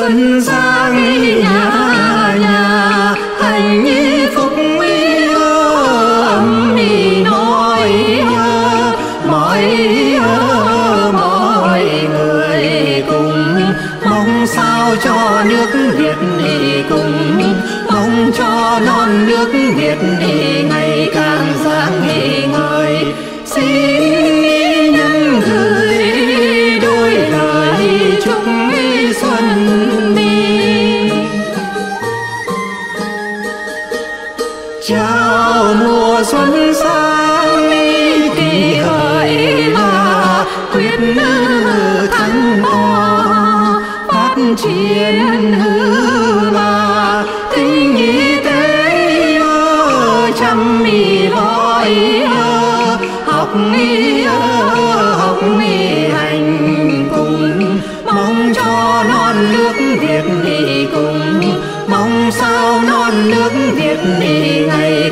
xuân sang nhà. chào mùa xuân sang kỳ hợi là quyết nữ thắng to phát triển hư là tình nghĩ tế trăm mì gọi học nghĩ học nghĩ hành cùng. Mong cho non nước việt đi cùng. Mong sao nước Việt đi ngày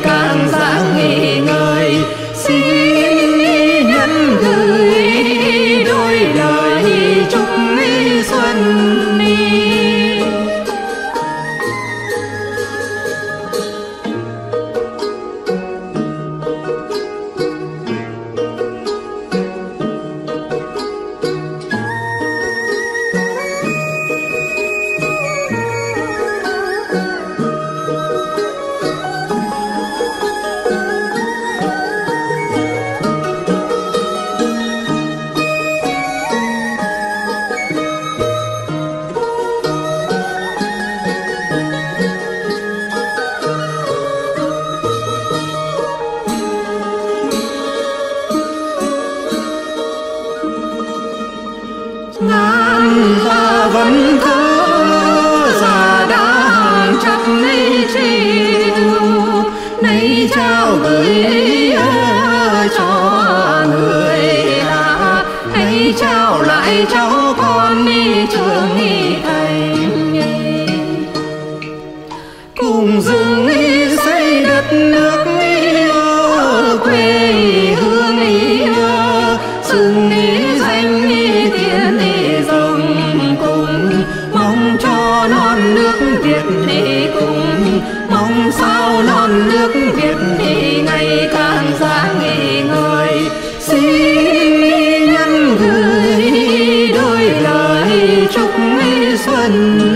and